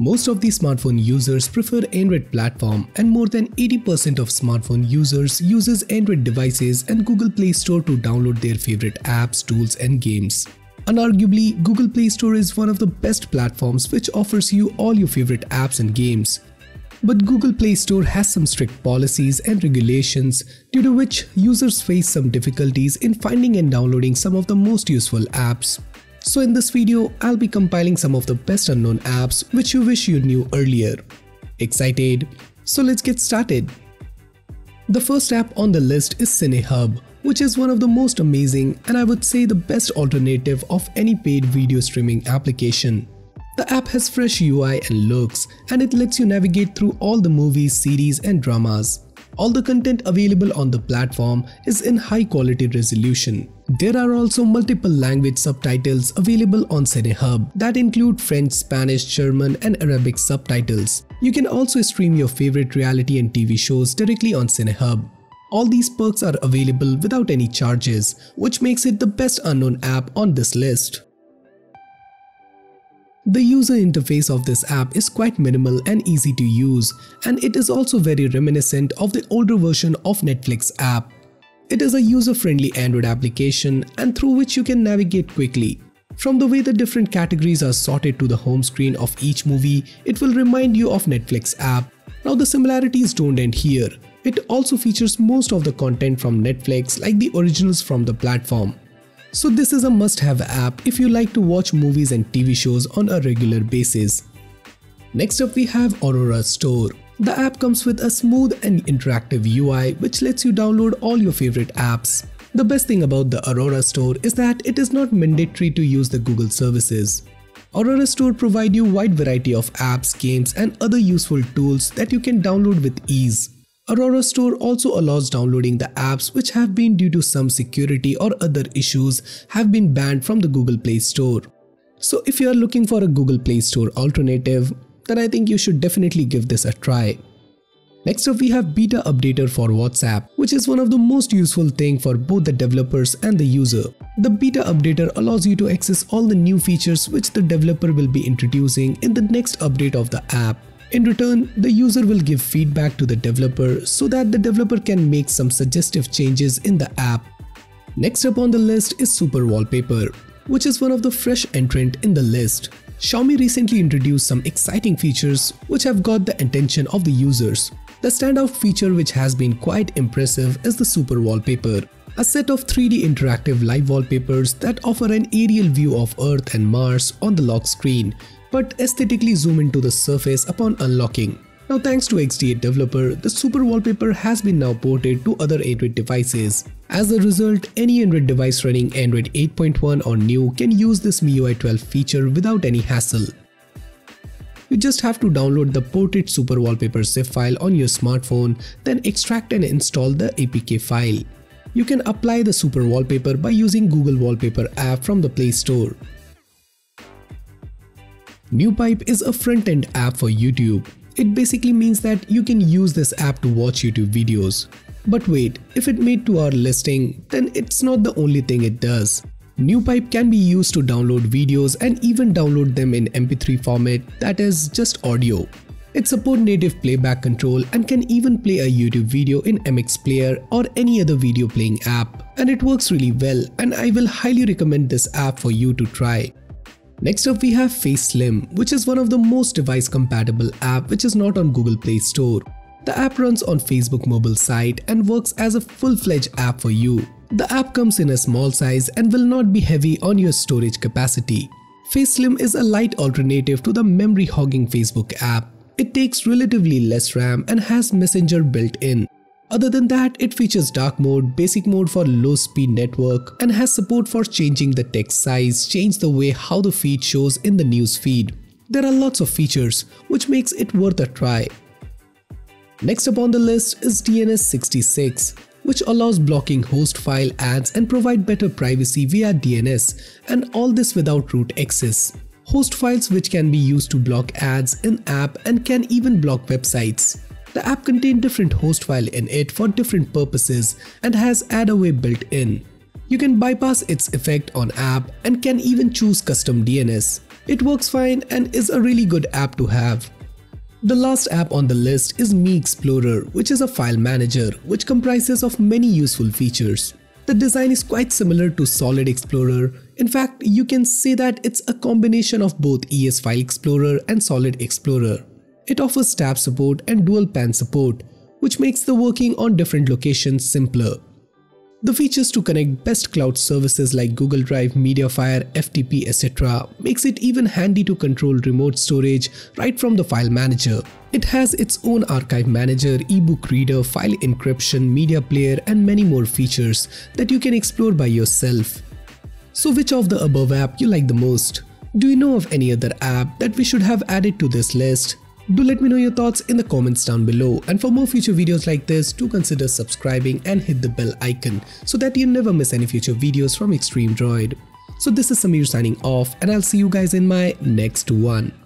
Most of the smartphone users prefer Android platform and more than 80% of smartphone users uses Android devices and Google Play Store to download their favorite apps, tools and games. Unarguably, Google Play Store is one of the best platforms which offers you all your favorite apps and games. But Google Play Store has some strict policies and regulations due to which users face some difficulties in finding and downloading some of the most useful apps. So in this video, I'll be compiling some of the best unknown apps which you wish you knew earlier. Excited? So let's get started. The first app on the list is CineHub, which is one of the most amazing and I would say the best alternative of any paid video streaming application. The app has fresh UI and looks and it lets you navigate through all the movies, series and dramas. All the content available on the platform is in high quality resolution. There are also multiple language subtitles available on CineHub that include French, Spanish, German and Arabic subtitles. You can also stream your favorite reality and TV shows directly on CineHub. All these perks are available without any charges, which makes it the best unknown app on this list. The user interface of this app is quite minimal and easy to use, and it is also very reminiscent of the older version of Netflix app. It is a user-friendly Android application and through which you can navigate quickly. From the way the different categories are sorted to the home screen of each movie, it will remind you of Netflix app. Now the similarities don't end here. It also features most of the content from Netflix like the originals from the platform. So this is a must-have app if you like to watch movies and TV shows on a regular basis. Next up we have Aurora Store. The app comes with a smooth and interactive UI which lets you download all your favorite apps. The best thing about the Aurora Store is that it is not mandatory to use the Google services. Aurora Store provide you wide variety of apps, games and other useful tools that you can download with ease. Aurora Store also allows downloading the apps which have been due to some security or other issues have been banned from the Google Play Store. So if you are looking for a Google Play Store alternative, then I think you should definitely give this a try. Next up we have Beta Updater for WhatsApp, which is one of the most useful thing for both the developers and the user. The Beta Updater allows you to access all the new features which the developer will be introducing in the next update of the app. In return, the user will give feedback to the developer so that the developer can make some suggestive changes in the app. Next up on the list is Super Wallpaper, which is one of the fresh entrant in the list. Xiaomi recently introduced some exciting features which have got the attention of the users. The standout feature which has been quite impressive is the Super Wallpaper, a set of 3D interactive live wallpapers that offer an aerial view of Earth and Mars on the lock screen but aesthetically zoom into the surface upon unlocking. Now thanks to XDA developer, the super wallpaper has been now ported to other Android devices. As a result, any Android device running Android 8.1 or new can use this MIUI 12 feature without any hassle. You just have to download the ported super wallpaper zip file on your smartphone, then extract and install the APK file. You can apply the super wallpaper by using Google Wallpaper app from the Play Store. NewPipe is a front-end app for YouTube. It basically means that you can use this app to watch YouTube videos. But wait, if it made to our listing, then it's not the only thing it does. NewPipe can be used to download videos and even download them in MP3 format that is just audio. It supports native playback control and can even play a YouTube video in MX Player or any other video playing app. And it works really well and I will highly recommend this app for you to try. Next up we have FaceSlim, which is one of the most device compatible app which is not on Google Play Store. The app runs on Facebook mobile site and works as a full-fledged app for you. The app comes in a small size and will not be heavy on your storage capacity. FaceSlim is a light alternative to the memory hogging Facebook app. It takes relatively less RAM and has Messenger built in. Other than that, it features dark mode, basic mode for low speed network and has support for changing the text size, change the way how the feed shows in the news feed. There are lots of features which makes it worth a try. Next up on the list is DNS66 which allows blocking host file ads and provide better privacy via DNS and all this without root access. Host files which can be used to block ads in app and can even block websites. The app contains different host file in it for different purposes and has AdAway built in. You can bypass its effect on app and can even choose custom DNS. It works fine and is a really good app to have. The last app on the list is MiXplorer, which is a file manager which comprises of many useful features. The design is quite similar to Solid Explorer. In fact, you can say that it's a combination of both ES File Explorer and Solid Explorer. It offers tab support and dual pan support, which makes the working on different locations simpler. The features to connect best cloud services like Google Drive, Mediafire, FTP, etc. makes it even handy to control remote storage right from the file manager. It has its own archive manager, ebook reader, file encryption, media player and many more features that you can explore by yourself. So which of the above app you like the most? Do you know of any other app that we should have added to this list? Do let me know your thoughts in the comments down below and for more future videos like this do consider subscribing and hit the bell icon so that you never miss any future videos from Xtream Droid. So this is Samir signing off and I'll see you guys in my next one.